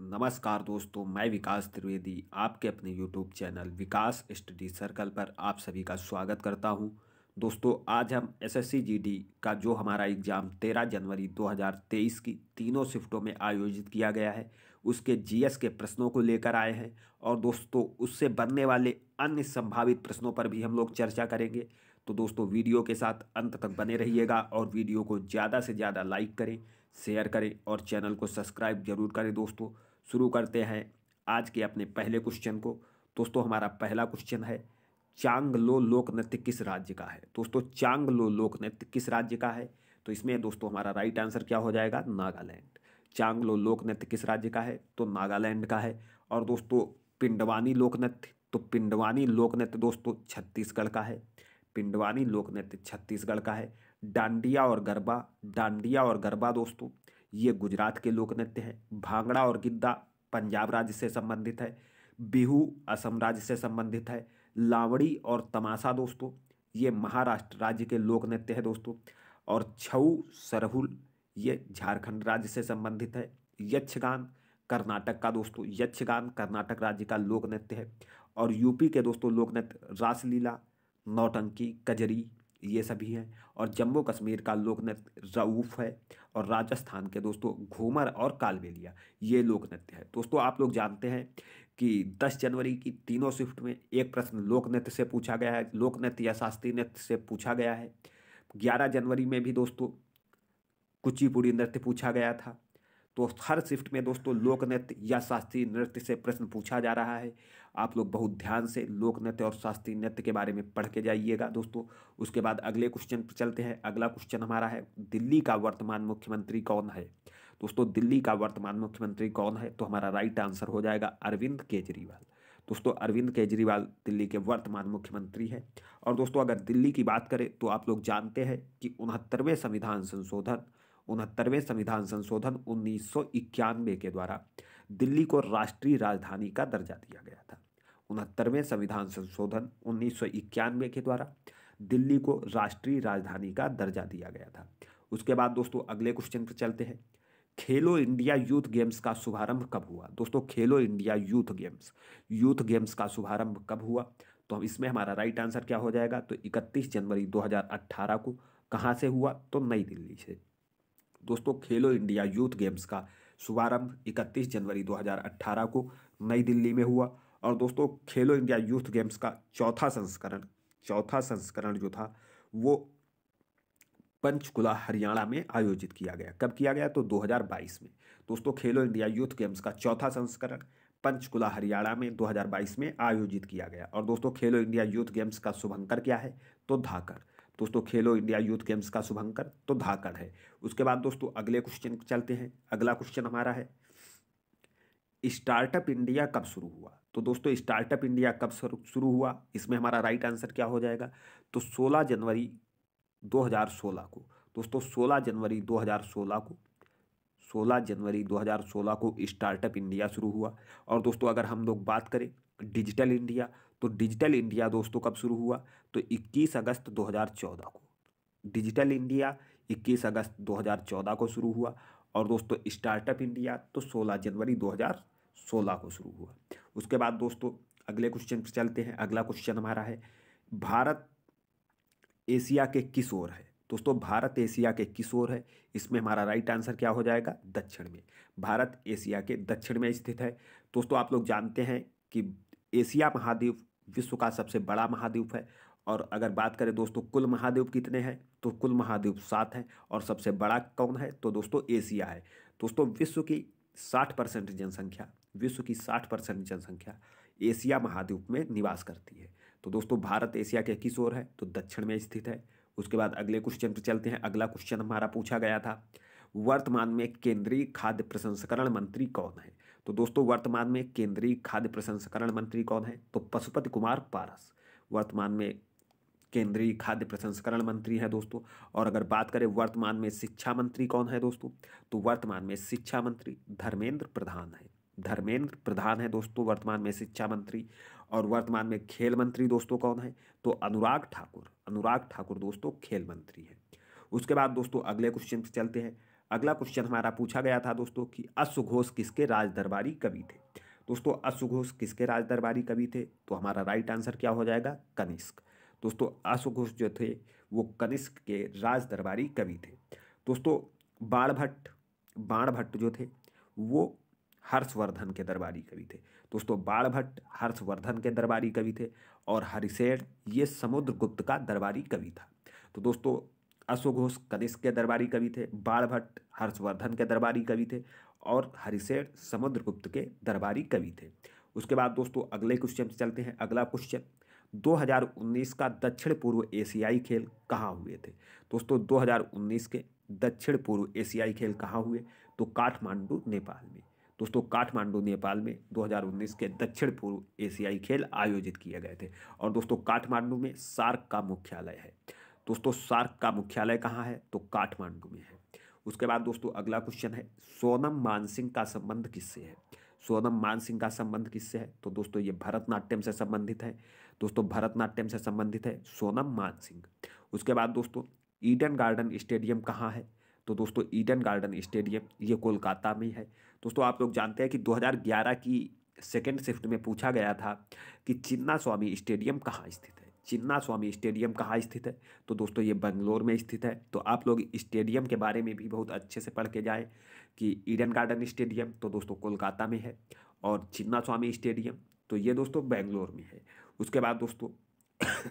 नमस्कार दोस्तों, मैं विकास त्रिवेदी आपके अपने YouTube channel Vikas study circle पर आप सभी का स्वागत करता हूँ। दोस्तों, आज हम एसएससी जीडी का जो हमारा एग्ज़ाम 13 जनवरी 2023 की तीनों शिफ्टों में आयोजित किया गया है, उसके जीएस के प्रश्नों को लेकर आए हैं और दोस्तों, उससे बनने वाले अन्य संभावित प्रश्नों पर भी हम लोग चर्चा करेंगे। तो दोस्तों, वीडियो के साथ अंत तक बने रहिएगा और वीडियो को ज़्यादा से ज़्यादा लाइक करें, शेयर करें और चैनल को सब्सक्राइब ज़रूर करें दोस्तों। शुरू करते हैं आज के अपने पहले क्वेश्चन को। दोस्तों, हमारा पहला क्वेश्चन है, चांगलो लोक नृत्य किस राज्य का है? दोस्तों, चांगलो लोक नृत्य किस राज्य का है? तो इसमें दोस्तों, हमारा राइट आंसर क्या हो जाएगा? नागालैंड। चांगलो लोक नृत्य किस राज्य का है? तो नागालैंड का है। और दोस्तों, पिंडवानी लोक नृत्य तो पिंडवानी लोक नृत्य दोस्तों, छत्तीसगढ़ का है। पिंडवानी लोक नृत्य छत्तीसगढ़ का है। डांडिया और गरबा, डांडिया और गरबा दोस्तों ये गुजरात के लोक नृत्य हैं। भांगड़ा और गिद्दा पंजाब राज्य से संबंधित है। बिहू असम राज्य से संबंधित है। लावड़ी और तमाशा दोस्तों, ये महाराष्ट्र राज्य के लोक नृत्य है दोस्तों। और छऊ, सरहुल, ये झारखंड राज्य से संबंधित है। यक्षगान कर्नाटक का दोस्तों, यक्षगान कर्नाटक राज्य का लोक नृत्य है। और यूपी के दोस्तों लोक नृत्य रासलीला, नौटंकी, कजरी ये सभी हैं। और जम्मू कश्मीर का लोक नृत्य रऊफ है और राजस्थान के दोस्तों घूमर और कालबेलिया, ये लोक नृत्य है। दोस्तों, आप लोग जानते हैं कि 10 जनवरी की तीनों शिफ्ट में एक प्रश्न लोक नृत्य से पूछा गया है लोक नृत्य या शास्त्रीय नृत्य से पूछा गया है। 11 जनवरी में भी दोस्तों कुचिपुड़ी नृत्य पूछा गया था। तो हर शिफ्ट में दोस्तों लोक नृत्य या शास्त्रीय नृत्य से प्रश्न पूछा जा रहा है। आप लोग बहुत ध्यान से लोक नृत्य और शास्त्रीय नृत्य के बारे में पढ़ के जाइएगा दोस्तों। उसके बाद अगले क्वेश्चन पर चलते हैं। अगला क्वेश्चन हमारा है, दिल्ली का वर्तमान मुख्यमंत्री कौन है? दोस्तों, दिल्ली का वर्तमान मुख्यमंत्री कौन है? तो हमारा राइट आंसर हो जाएगा अरविंद केजरीवाल। दोस्तों, अरविंद केजरीवाल दिल्ली के वर्तमान मुख्यमंत्री हैं। और दोस्तों, अगर दिल्ली की बात करें तो आप लोग जानते हैं कि उनहत्तरवें संविधान संशोधन उनहत्तरवें संविधान संशोधन उन्नीस सौ इक्यानवे के द्वारा दिल्ली को राष्ट्रीय राजधानी का दर्जा दिया गया था। उनहत्तरवें संविधान संशोधन उन्नीस सौ इक्यानवे के द्वारा दिल्ली को राष्ट्रीय राजधानी का दर्जा दिया गया था। उसके बाद दोस्तों अगले क्वेश्चन पर चलते हैं। खेलो इंडिया यूथ गेम्स का शुभारंभ कब हुआ? दोस्तों, Khelo India youth games youth games का शुभारंभ कब हुआ? तो हम इसमें हमारा राइट आंसर क्या हो जाएगा? तो 31 जनवरी 2018 को कहाँ से हुआ? तो नई दिल्ली से। दोस्तों खेलो इंडिया यूथ गेम्स का शुभारंभ 31 जनवरी 2018 को नई दिल्ली में हुआ। और दोस्तों खेलो इंडिया यूथ गेम्स का चौथा संस्करण चौथा संस्करण जो था, वो पंचकुला, हरियाणा में आयोजित किया गया। कब किया गया? तो 2022 में। दोस्तों खेलो इंडिया यूथ गेम्स का चौथा संस्करण पंचकुला, हरियाणा में 2022 में आयोजित किया गया। और दोस्तों खेलो इंडिया यूथ गेम्स का शुभंकर क्या है? तो धाकर। दोस्तों खेलो इंडिया यूथ गेम्स का शुभंकर तो धाकड़ है। उसके बाद दोस्तों अगले क्वेश्चन चलते हैं। अगला क्वेश्चन हमारा है, स्टार्टअप इंडिया कब शुरू हुआ? तो दोस्तों स्टार्टअप इंडिया कब शुरू हुआ? इसमें हमारा राइट आंसर क्या हो जाएगा? तो 16 जनवरी 2016 को, दोस्तों 16 जनवरी 2016 को 16 जनवरी 2016 को स्टार्टअप इंडिया शुरू हुआ। और दोस्तों अगर हम लोग बात करें, डिजिटल इंडिया तो डिजिटल इंडिया दोस्तों कब शुरू हुआ? तो 21 अगस्त 2014 को। डिजिटल इंडिया 21 अगस्त 2014 को शुरू हुआ और दोस्तों स्टार्टअप इंडिया तो 16 जनवरी 2016 को शुरू हुआ। उसके बाद दोस्तों अगले क्वेश्चन पर चलते हैं। अगला क्वेश्चन हमारा है, भारत एशिया के किस ओर है? दोस्तों भारत एशिया के किस ओर है? इसमें हमारा राइट आंसर क्या हो जाएगा? दक्षिण में। भारत एशिया के दक्षिण में स्थित है। दोस्तों आप लोग जानते हैं कि एशिया महाद्वीप विश्व का सबसे बड़ा महाद्वीप है। और अगर बात करें दोस्तों, कुल महाद्वीप कितने हैं? तो कुल महाद्वीप सात हैं और सबसे बड़ा कौन है? तो दोस्तों, एशिया है। दोस्तों, विश्व की साठ परसेंट जनसंख्या, विश्व की साठ परसेंट जनसंख्या एशिया महाद्वीप में निवास करती है। तो दोस्तों, भारत एशिया के किस ओर है तो दक्षिण में स्थित है। उसके बाद अगले क्वेश्चन पर चलते हैं। अगला क्वेश्चन हमारा पूछा गया था, वर्तमान में केंद्रीय खाद्य प्रसंस्करण मंत्री कौन है? तो दोस्तों, वर्तमान में केंद्रीय खाद्य प्रसंस्करण मंत्री कौन है? तो पशुपति कुमार पारस। वर्तमान में केंद्रीय खाद्य प्रसंस्करण मंत्री हैं दोस्तों, और अगर बात करें वर्तमान में शिक्षा मंत्री कौन है दोस्तों? तो वर्तमान में शिक्षा मंत्री धर्मेंद्र प्रधान है। धर्मेंद्र प्रधान है दोस्तों, वर्तमान में शिक्षा मंत्री, और वर्तमान में खेल मंत्री दोस्तों कौन है? तो अनुराग ठाकुर। अनुराग ठाकुर दोस्तों, खेल मंत्री हैं। उसके बाद दोस्तों, अगले क्वेश्चन पर चलते हैं। अगला क्वेश्चन हमारा पूछा गया था दोस्तों कि अश्वघोष किसके राज दरबारी कवि थे? दोस्तों अश्वघोष किसके राज दरबारी कवि थे? तो हमारा राइट आंसर क्या हो जाएगा? कनिष्क। दोस्तों अश्वघोष जो थे, वो कनिष्क के राज दरबारी कवि थे। दोस्तों, बाणभट्ट बाणभट्ट जो थे, वो हर्षवर्धन के दरबारी कवि थे। दोस्तों, बाणभट्ट हर्षवर्धन के दरबारी कवि थे और हरिशेण ये समुद्रगुप्त का दरबारी कवि था। तो दोस्तों अश्वघोष कनिष्क के दरबारी कवि थे बाणभट्ट हर्षवर्धन के दरबारी कवि थे और हरिसेठ समुद्रगुप्त के दरबारी कवि थे। उसके बाद दोस्तों अगले क्वेश्चन चलते हैं, अगला क्वेश्चन। 2019 का दक्षिण पूर्व एशियाई खेल कहाँ हुए थे? दोस्तों 2019 के दक्षिण पूर्व एशियाई खेल कहाँ हुए? तो काठमांडू, नेपाल में। दोस्तों, काठमांडू, नेपाल में 2019 के दक्षिण पूर्व एशियाई खेल आयोजित किए गए थे। और दोस्तों, काठमांडू में सार्क का मुख्यालय है। दोस्तों, सार्क का मुख्यालय कहाँ है? तो काठमांडू में है। उसके बाद दोस्तों, अगला क्वेश्चन है, सोनम मानसिंह का संबंध किससे है? सोनम मानसिंह का संबंध किससे है? तो दोस्तों, ये भरतनाट्यम से संबंधित है। दोस्तों, भरतनाट्यम से संबंधित है सोनम मानसिंह। उसके बाद दोस्तों, ईडन गार्डन स्टेडियम कहाँ है? तो दोस्तों, ईडन गार्डन स्टेडियम, ये कोलकाता में है। दोस्तों, आप लोग जानते हैं कि 2011 की सेकेंड शिफ्ट में पूछा गया था कि चिन्ना स्वामी स्टेडियम कहाँ स्थित है। चिन्ना स्वामी स्टेडियम कहाँ स्थित है? तो दोस्तों, ये बंगलोर में स्थित है। तो आप लोग स्टेडियम के बारे में भी बहुत अच्छे से पढ़ के जाएँ कि ईडन गार्डन स्टेडियम तो दोस्तों कोलकाता में है और चिन्ना स्वामी स्टेडियम तो ये दोस्तों बेंगलोर में है। उसके बाद दोस्तों,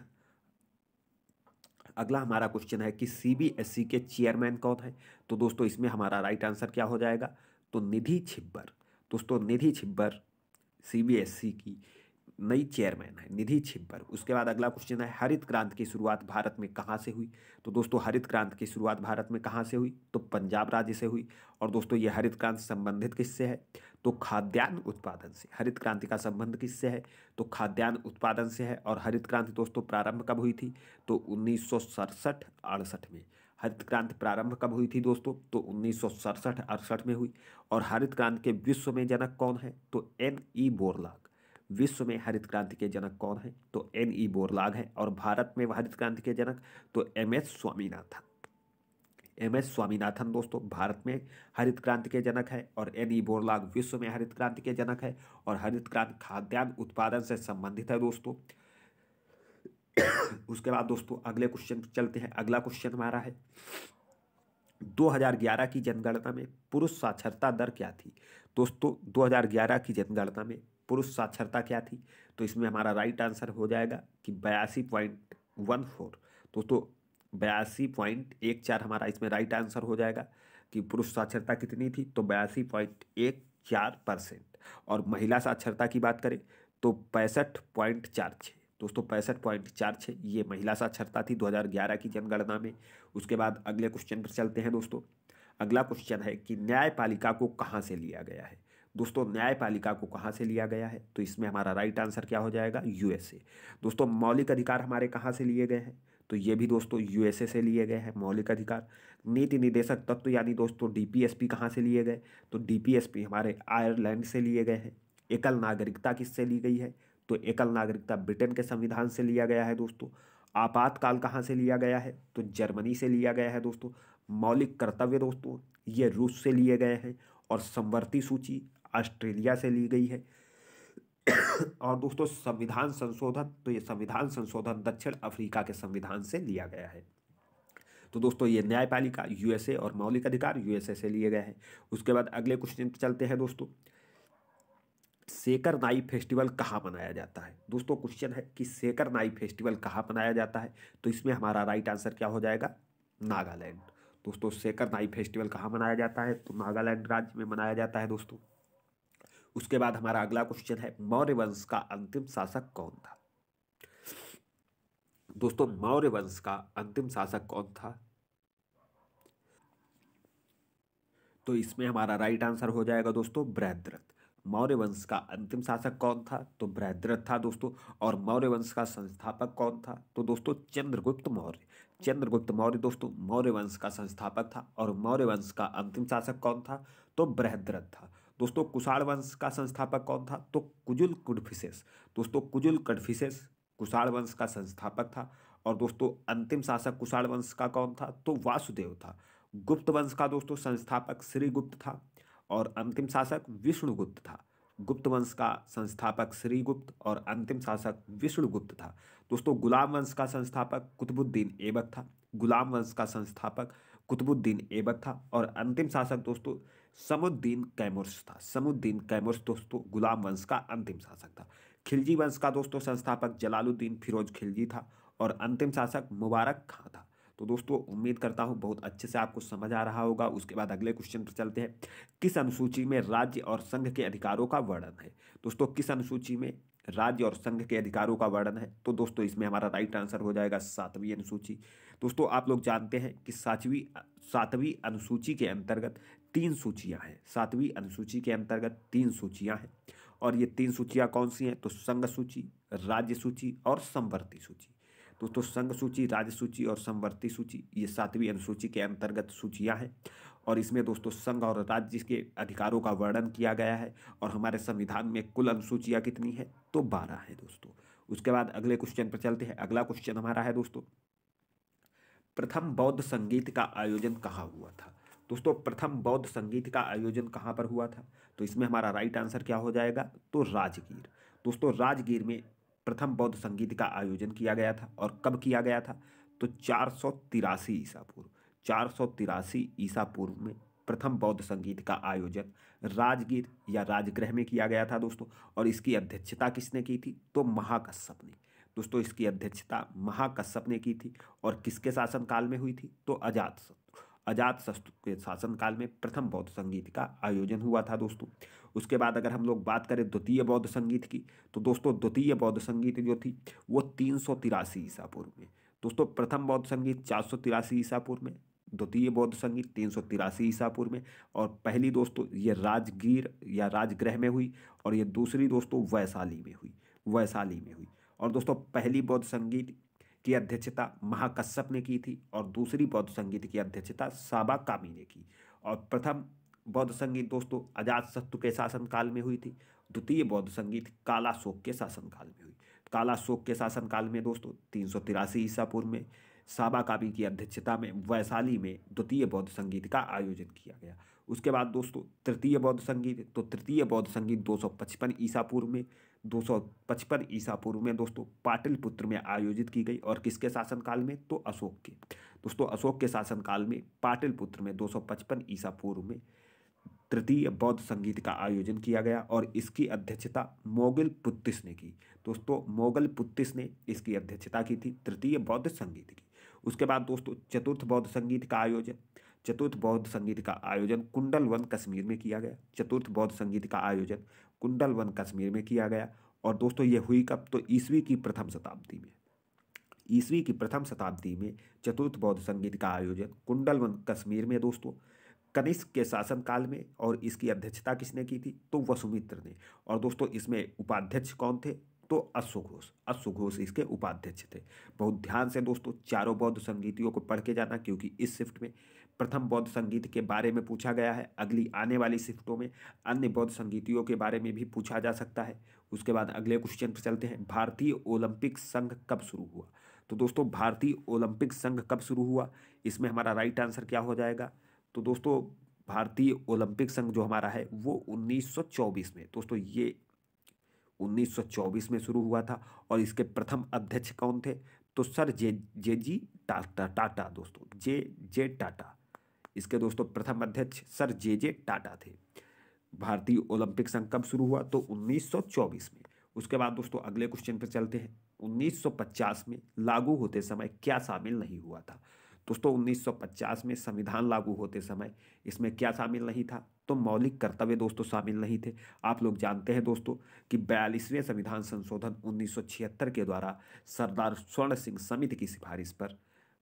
अगला हमारा क्वेश्चन है कि सीबीएसई के चेयरमैन कौन है? तो दोस्तों, इसमें हमारा राइट आंसर क्या हो जाएगा? तो निधि छिब्बर। दोस्तों, निधि छिब्बर सीबीएसई की नई चेयरमैन है, निधि छिब्बर उसके बाद अगला क्वेश्चन है, हरित क्रांति की शुरुआत भारत में कहाँ से हुई? तो दोस्तों, हरित क्रांति की शुरुआत भारत में कहाँ से हुई? तो पंजाब राज्य से हुई। और दोस्तों, ये हरित क्रांति संबंधित किससे है। तो खाद्यान्न उत्पादन से, हरित क्रांति का संबंध किससे है। तो खाद्यान्न उत्पादन से है और हरित क्रांति दोस्तों प्रारंभ कब हुई थी? तो उन्नीस सौ में। हरित क्रांति प्रारंभ कब हुई थी दोस्तों? तो उन्नीस सौ में हुई। और हरित क्रांति के विश्व में जनक कौन है? तो एन ई बोरलाग। विश्व में हरित क्रांति के जनक कौन है? तो एन ई बोरलाग है और भारत में हरित क्रांति के जनक तो M S Swaminathan. M S Swaminathan दोस्तों, भारत में हरित क्रांति के जनक है और एन ई बोरलाग विश्व में हरित क्रांति के जनक है और हरित क्रांति खाद्यान्न उत्पादन से संबंधित है दोस्तों। उसके बाद दोस्तों, अगले क्वेश्चन चलते हैं। अगला क्वेश्चन हमारा है। 2011 की जनगणना में पुरुष साक्षरता दर क्या थी? दोस्तों 2011 की जनगणना में पुरुष साक्षरता क्या थी? तो इसमें हमारा राइट आंसर हो जाएगा कि बयासी पॉइंट वन फोर। दोस्तों, बयासी पॉइंट एक चार हमारा इसमें राइट आंसर हो जाएगा कि पुरुष साक्षरता कितनी थी? तो बयासी पॉइंट एक चार परसेंट। और महिला साक्षरता की बात करें तो पैंसठ पॉइंट चार छः दोस्तों, पैंसठ पॉइंट चार छः ये महिला साक्षरता थी 2011 की जनगणना में। उसके बाद अगले क्वेश्चन पर चलते हैं दोस्तों। अगला क्वेश्चन है कि न्यायपालिका को कहाँ से लिया गया है? दोस्तों, न्यायपालिका को कहाँ से लिया गया है? तो इसमें हमारा राइट आंसर क्या हो जाएगा? यूएसए दोस्तों, मौलिक अधिकार हमारे कहाँ से लिए गए हैं? तो ये भी दोस्तों यूएसए से लिए गए हैं, मौलिक अधिकार। नीति निदेशक तत्व तो यानी दोस्तों डीपीएसपी कहाँ से लिए गए? तो डीपीएसपी हमारे आयरलैंड से लिए गए हैं। एकल नागरिकता किससे ली गई है? तो एकल नागरिकता ब्रिटेन के संविधान से लिया गया है दोस्तों। आपातकाल कहाँ से लिया गया है? तो जर्मनी से लिया गया है दोस्तों। मौलिक कर्तव्य दोस्तों, ये रूस से लिए गए हैं और संवर्ती सूची ऑस्ट्रेलिया से ली गई है। और दोस्तों, संविधान संशोधन तो ये संविधान संशोधन दक्षिण अफ्रीका के संविधान से लिया गया है। तो दोस्तों, ये न्यायपालिका यूएसए और मौलिक अधिकार यूएसए से लिए गए हैं। उसके बाद अगले क्वेश्चन पर चलते हैं दोस्तों। सेकर नाई फेस्टिवल कहाँ मनाया जाता है? दोस्तों, क्वेश्चन है कि सेकर नाई फेस्टिवल कहाँ मनाया जाता है? तो इसमें हमारा राइट आंसर क्या हो जाएगा? नागालैंड। दोस्तों, सेकर नाई फेस्टिवल कहाँ मनाया जाता है? तो नागालैंड राज्य में मनाया जाता है दोस्तों। उसके बाद हमारा अगला क्वेश्चन है, मौर्य वंश का अंतिम शासक कौन था? दोस्तों, मौर्य वंश का अंतिम शासक कौन था? तो इसमें हमारा राइट आंसर हो जाएगा दोस्तों, बृहद्रथ। मौर्य वंश का अंतिम शासक कौन था? तो बृहद्रथ था दोस्तों। और मौर्य वंश का संस्थापक कौन था? तो दोस्तों, चंद्रगुप्त मौर्य। चंद्रगुप्त मौर्य दोस्तों, मौर्य वंश का संस्थापक था और मौर्य वंश का अंतिम शासक कौन था? तो बृहद्रथ था। दोस्तों, कुषाण वंश का संस्थापक कौन था? तो कुजुल कुडफिसेस। दोस्तों, कुजुल कडफिसेस कुषाण वंश का संस्थापक था और दोस्तों, अंतिम शासक कुषाण वंश का कौन था? तो वासुदेव था। गुप्त वंश का दोस्तों, संस्थापक श्रीगुप्त था। और अंतिम शासक विष्णुगुप्त था। गुप्त वंश का संस्थापक श्रीगुप्त और अंतिम शासक विष्णुगुप्त था। दोस्तों, गुलाम वंश का संस्थापक कुतुबुद्दीन ऐबक था। गुलाम वंश का संस्थापक कुतुबुद्दीन ऐबक था और अंतिम शासक दोस्तों, समुद्दीन कैमुर्स था। समुद्दीन कैमुर्स दोस्तों, गुलाम वंश का अंतिम शासक था। खिलजी वंश का दोस्तों, संस्थापक जलालुद्दीन फिरोज खिलजी था और अंतिम शासक मुबारक खां था। तो दोस्तों, उम्मीद करता हूँ बहुत अच्छे से आपको समझ आ रहा होगा। उसके बाद अगले क्वेश्चन पर चलते हैं। किस अनुसूची में राज्य और संघ के अधिकारों का वर्णन है? दोस्तों, किस अनुसूची में राज्य और संघ के अधिकारों का वर्णन है? तो दोस्तों, इसमें हमारा राइट आंसर हो जाएगा सातवीं अनुसूची। दोस्तों, आप लोग जानते हैं कि सातवीं सातवीं अनुसूची के अंतर्गत तीन सूचियाँ हैं। सातवीं अनुसूची के अंतर्गत तीन सूचियाँ हैं। और ये तीन सूचियाँ कौन सी हैं? तो संघ सूची राज्य सूची और संवर्ती सूची। दोस्तों संघ सूची, राज्य सूची और संवर्ती सूची, ये सातवीं अनुसूची के अंतर्गत सूचियाँ हैं। और इसमें दोस्तों संघ और राज्य के अधिकारों का वर्णन किया गया है और हमारे संविधान में कुल अनुसूचियाँ कितनी है? तो बारह है दोस्तों। उसके बाद अगले क्वेश्चन पर चलते हैं। अगला क्वेश्चन हमारा है दोस्तों, प्रथम बौद्ध संगीत का आयोजन कहाँ हुआ था? दोस्तों, प्रथम बौद्ध संगीत का आयोजन कहाँ पर हुआ था? तो इसमें हमारा राइट आंसर क्या हो जाएगा? तो राजगीर। दोस्तों, राजगीर में प्रथम बौद्ध संगीत का आयोजन किया गया था और कब किया गया था? तो चार सौ तिरासी ईसा पूर्व। चार सौ तिरासी ईसा पूर्व में प्रथम बौद्ध संगीत का आयोजन राजगीर या राजगृह में किया गया था दोस्तों, और इसकी अध्यक्षता किसने की थी? तो महाकश्यप ने। दोस्तों, इसकी अध्यक्षता महाकश्यप ने की थी और किसके शासनकाल में हुई थी? तो अजात अजात शत्रु के शासनकाल में प्रथम बौद्ध संगीत का आयोजन हुआ था दोस्तों। उसके बाद अगर हम लोग बात करें द्वितीय बौद्ध संगीत की तो दोस्तों द्वितीय बौद्ध संगीत जो थी, वो तीन सौ तिरासी ईसा पूर्व में। दोस्तों प्रथम बौद्ध संगीत चार सौ तिरासी ईसा पूर्व में, द्वितीय बौद्ध संगीत तीन सौ तिरासी ईसा पूर्व में और पहली दोस्तों ये राजगीर या राजगृह में हुई और ये दूसरी दोस्तों वैशाली में हुई, वैशाली में हुई। और दोस्तों पहली बौद्ध संगीत की अध्यक्षता महाकश्यप ने की थी और दूसरी बौद्ध संगीत की अध्यक्षता साबा कामी ने की। और प्रथम बौद्ध संगीत दोस्तों अजात शत्रु के शासनकाल में हुई थी। द्वितीय बौद्ध संगीत काला शोक के शासनकाल में हुई। काला शोक के शासनकाल में दोस्तों तीन सौ तिरासी ईसा पूर्व में साबा काबी की अध्यक्षता में वैशाली में द्वितीय बौद्ध संगीत का आयोजन किया गया। उसके बाद दोस्तों तृतीय बौद्ध संगीत तो तृतीय बौद्ध संगीत दो सौ पचपन ईसा पूर्व में दो सौ पचपन ईसा पूर्व में दोस्तों पाटलिपुत्र में आयोजित की गई और किसके शासनकाल में? तो अशोक के। दोस्तों अशोक के शासनकाल में पाटलिपुत्र में दो सौ पचपन ईसा पूर्व में तृतीय बौद्ध संगीत का आयोजन किया गया और इसकी अध्यक्षता मोगल पुत्तिस ने की। दोस्तों मोगल पुत्तिस ने इसकी अध्यक्षता की थी, तृतीय बौद्ध संगीत की। उसके बाद दोस्तों चतुर्थ बौद्ध संगीत का आयोजन। चतुर्थ बौद्ध संगीत का आयोजन कुंडल वन कश्मीर में किया गया। चतुर्थ बौद्ध संगीत का आयोजन कुंडल वन कश्मीर में किया गया। और दोस्तों, ये हुई कब? तो ईसवी की प्रथम शताब्दी में। ईसवी की प्रथम शताब्दी में चतुर्थ बौद्ध संगीत का आयोजन कुंडल वन कश्मीर में, दोस्तों। कनिष्क के शासनकाल में और इसकी अध्यक्षता किसने की थी? तो वसुमित्र ने। और दोस्तों, इसमें उपाध्यक्ष कौन थे? तो अश्वघोष अश्वघोष इसके उपाध्यक्ष थे। बहुत ध्यान से, दोस्तों, चारों बौद्ध संगीतियों को पढ़ के जाना, क्योंकि इस शिफ्ट में प्रथम बौद्ध संगीत के बारे में पूछा गया है। अगली आने वाली शिफ्टों में अन्य बौद्ध संगीतियों के बारे में भी पूछा जा सकता है। उसके बाद अगले क्वेश्चन पर चलते हैं। भारतीय ओलंपिक संघ कब शुरू हुआ? तो दोस्तों, भारतीय ओलंपिक संघ कब शुरू हुआ? इसमें हमारा राइट आंसर क्या हो जाएगा? तो दोस्तों, भारतीय ओलंपिक संघ जो हमारा है, वो 1924 में, दोस्तों, ये 1924 में शुरू हुआ था और इसके प्रथम अध्यक्ष कौन थे? तो sir, J J G Tata Tata, दोस्तों, जे जे टाटा। इसके दोस्तों प्रथम अध्यक्ष सर जे जे टाटा थे। भारतीय ओलंपिक संघ कब शुरू हुआ? तो 1924 में। उसके बाद दोस्तों अगले क्वेश्चन पर चलते हैं। 1950 में लागू होते समय क्या शामिल नहीं हुआ था? दोस्तों 1950 में संविधान लागू होते समय इसमें क्या शामिल नहीं था? तो मौलिक कर्तव्य दोस्तों शामिल नहीं थे। आप लोग जानते हैं दोस्तों कि बयालीसवें संविधान संशोधन 1976 के द्वारा सरदार स्वर्ण सिंह समिति की सिफारिश पर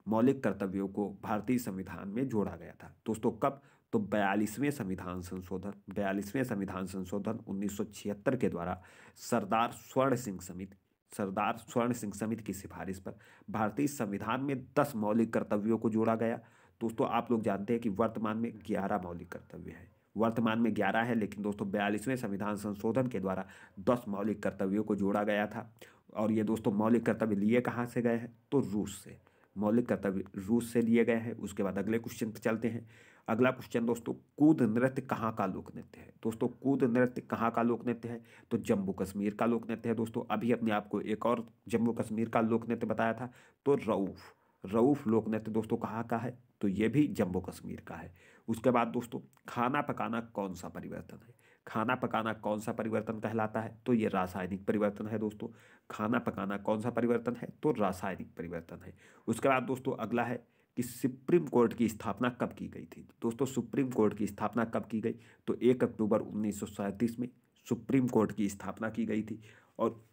मौलिक कर्तव्यों को भारतीय संविधान में जोड़ा गया था। दोस्तों, कब? तो बयालीसवें संविधान संशोधन, बयालीसवें संविधान संशोधन 1976 के द्वारा सरदार स्वर्ण सिंह समिति, सरदार स्वर्ण सिंह समिति की सिफारिश पर भारतीय संविधान में दस मौलिक कर्तव्यों को जोड़ा गया। दोस्तों, आप लोग जानते हैं कि वर्तमान में ग्यारह मौलिक कर्तव्य हैं। वर्तमान में ग्यारह है, लेकिन दोस्तों, बयालीसवें संविधान संशोधन के द्वारा दस मौलिक कर्तव्यों को जोड़ा गया था। और ये दोस्तों, मौलिक कर्तव्य लिए कहाँ से गए हैं? तो रूस से। मौलिक कर्तव्य रूस से लिए गए हैं। उसके बाद अगले क्वेश्चन पर चलते हैं। अगला क्वेश्चन दोस्तों, कूद नृत्य कहाँ का लोक नृत्य है? दोस्तों, कूद नृत्य कहाँ का लोक नृत्य है? तो जम्मू कश्मीर का लोक नृत्य है। दोस्तों, अभी अपने आप को एक और जम्मू कश्मीर का लोक नृत्य बताया था। तो रऊफ रऊफ लोक नृत्य, दोस्तों, कहाँ का है? तो ये भी जम्मू कश्मीर का है। उसके बाद, दोस्तों, खाना पकाना कौन सा परिवर्तन है? खाना पकाना कौन सा परिवर्तन कहलाता है? तो ये रासायनिक परिवर्तन है, दोस्तों। खाना पकाना कौन सा परिवर्तन है? तो रासायनिक परिवर्तन है। उसके बाद दोस्तों अगला है कि सुप्रीम कोर्ट की स्थापना कब की गई थी? दोस्तों सुप्रीम कोर्ट की स्थापना कब की गई? तो एक अक्टूबर उन्नीस सौ सैंतीस में सुप्रीम कोर्ट की स्थापना की गई थी। और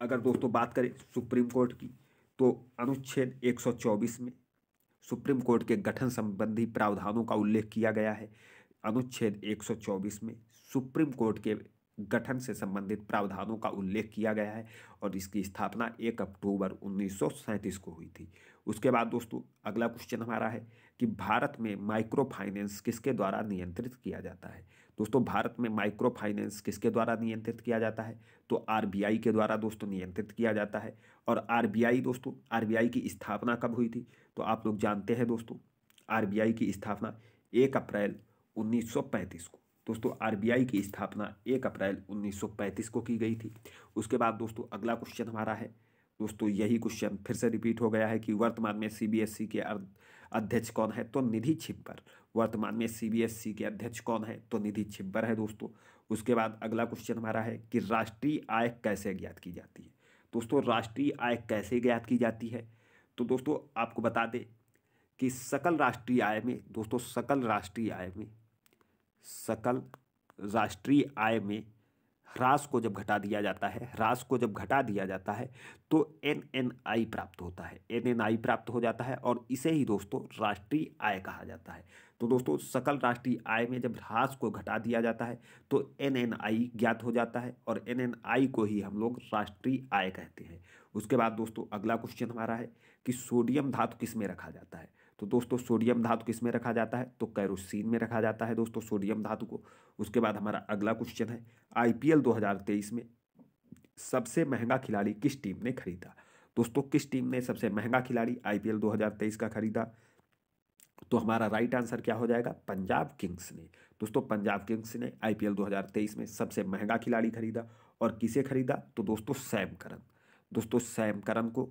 अगर दोस्तों बात करें सुप्रीम कोर्ट की तो अनुच्छेद 124 में सुप्रीम कोर्ट के गठन संबंधी प्रावधानों का उल्लेख किया गया है। अनुच्छेद 124 में सुप्रीम कोर्ट के गठन से संबंधित प्रावधानों का उल्लेख किया गया है और इसकी स्थापना एक अक्टूबर उन्नीस सौ सैंतीस को हुई थी। उसके बाद दोस्तों, अगला क्वेश्चन हमारा है कि भारत में माइक्रो फाइनेंस किसके द्वारा नियंत्रित किया जाता है? दोस्तों, भारत में माइक्रो फाइनेंस किसके द्वारा नियंत्रित किया जाता है? तो आरबीआई के द्वारा दोस्तों नियंत्रित किया जाता है। और आरबीआई दोस्तों आरबीआई की स्थापना कब हुई थी? तो आप लोग जानते हैं दोस्तों आरबीआई की स्थापना एक अप्रैल 1935 को। दोस्तों, आरबीआई की स्थापना एक अप्रैल 1935 को की गई थी। उसके बाद दोस्तों, अगला क्वेश्चन हमारा है। दोस्तों, यही क्वेश्चन फिर से रिपीट हो गया है कि वर्तमान में सीबीएसई के अध्यक्ष कौन है? तो निधि छिब्बर। वर्तमान में सीबीएसई के अध्यक्ष कौन है? तो निधि छिब्बर है दोस्तों। उसके बाद अगला क्वेश्चन हमारा है कि राष्ट्रीय आय कैसे ज्ञात की जाती है? दोस्तों, राष्ट्रीय आय कैसे ज्ञात की जाती है? तो दोस्तों, आपको बता दें कि सकल राष्ट्रीय आय में दोस्तों, सकल राष्ट्रीय आय में सकल राष्ट्रीय आय में ह्रास को जब घटा दिया जाता है, ह्रास को जब घटा दिया जाता है तो एन एन आई प्राप्त होता है। एन एन आई प्राप्त हो जाता है और इसे ही दोस्तों राष्ट्रीय आय कहा जाता है। तो दोस्तों सकल राष्ट्रीय आय में जब ह्रास को घटा दिया जाता है तो एन एन आई ज्ञात हो जाता है और एन एन आई को ही हम लोग राष्ट्रीय आय कहते हैं। उसके बाद दोस्तों अगला क्वेश्चन हमारा है कि सोडियम धातु किसमें रखा जाता है? तो दोस्तों, सोडियम धातु किसमें रखा जाता है? तो कैरोसिन में रखा जाता है दोस्तों, सोडियम धातु को। उसके बाद हमारा अगला क्वेश्चन है आईपीएल 2023 में सबसे महँगा खिलाड़ी किस टीम ने खरीदा? दोस्तों, किस टीम ने सबसे महँगा खिलाड़ी आईपीएल 2023 का खरीदा? तो हमारा राइट आंसर क्या हो जाएगा? पंजाब किंग्स ने। दोस्तों, पंजाब किंग्स ने आईपीएल 2023 में सबसे महँगा खिलाड़ी खरीदा। और किसे खरीदा? तो दोस्तों, सैम करन। दोस्तों, सैम करन को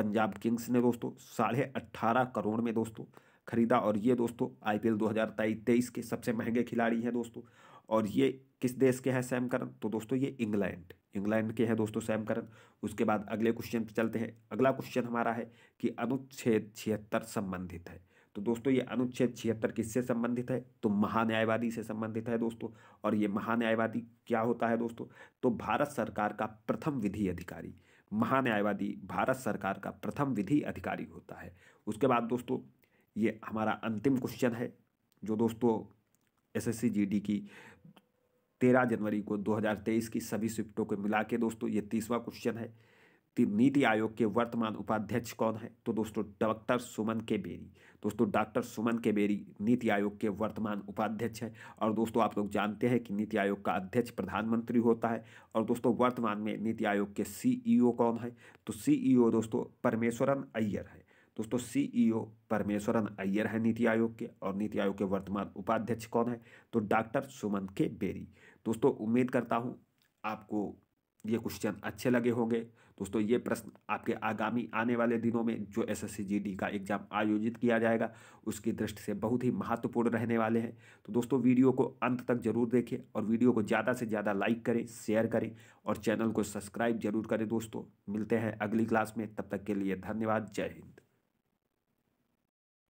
पंजाब किंग्स ने दोस्तों साढ़े अट्ठारह करोड़ में दोस्तों खरीदा और ये दोस्तों आईपीएल 2023 के सबसे महँगे खिलाड़ी हैं दोस्तों। और ये किस देश के हैं सैम करन तो दोस्तों ये इंग्लैंड। इंग्लैंड के हैं दोस्तों सैम करन उसके बाद अगले क्वेश्चन पर चलते हैं। अगला क्वेश्चन हमारा है कि अनुच्छेद छिहत्तर संबंधित है। तो दोस्तों ये अनुच्छेद छिहत्तर किससे संबंधित है? तो महान्यायवादी से संबंधित है दोस्तों। और ये महान्यायवादी क्या होता है दोस्तों? तो भारत सरकार का प्रथम विधि अधिकारी। महान्यायवादी भारत सरकार का प्रथम विधि अधिकारी होता है। उसके बाद दोस्तों, ये हमारा अंतिम क्वेश्चन है, जो दोस्तों एसएससी जीडी की तेरह जनवरी को 2023 की सभी शिफ्टों को मिला के दोस्तों, ये तीसवा क्वेश्चन है। नीति आयोग के वर्तमान उपाध्यक्ष कौन है? तो दोस्तों, डॉक्टर सुमन के बेरी दोस्तों, डॉक्टर सुमन के बेरी नीति आयोग के वर्तमान उपाध्यक्ष है और दोस्तों, आप लोग जानते हैं कि नीति आयोग का अध्यक्ष प्रधानमंत्री होता है और दोस्तों, वर्तमान में नीति आयोग के सीईओ कौन है? तो सीईओ दोस्तों, परमेश्वरन अय्यर है। दोस्तों, सीईओ परमेश्वरन अय्यर है नीति आयोग के और नीति आयोग के वर्तमान उपाध्यक्ष कौन है? तो डॉक्टर सुमन के बेरी दोस्तों, उम्मीद करता हूँ आपको ये क्वेश्चन अच्छे लगे होंगे। दोस्तों, ये प्रश्न आपके आगामी आने वाले दिनों में जो एस एस का एग्ज़ाम आयोजित किया जाएगा, उसकी दृष्टि से बहुत ही महत्वपूर्ण रहने वाले हैं। तो दोस्तों, वीडियो को अंत तक ज़रूर देखें और वीडियो को ज़्यादा से ज़्यादा लाइक करें, शेयर करें और चैनल को सब्सक्राइब ज़रूर करें दोस्तों। मिलते हैं अगली क्लास में, तब तक के लिए धन्यवाद, जय हिंद।